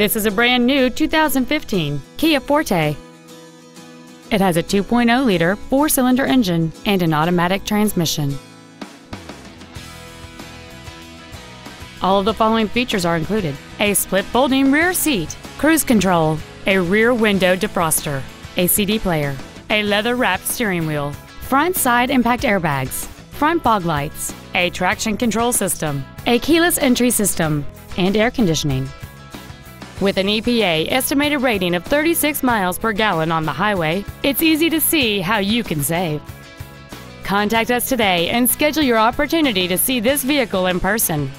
This is a brand new 2015 Kia Forte. It has a 2.0 liter four cylinder engine and an automatic transmission. All of the following features are included a split folding rear seat, cruise control, a rear window defroster, a CD player, a leather wrapped steering wheel, front side impact airbags, front fog lights, a traction control system, a keyless entry system, and air conditioning. With an EPA estimated rating of 36 miles per gallon on the highway, it's easy to see how you can save. Contact us today and schedule your opportunity to see this vehicle in person.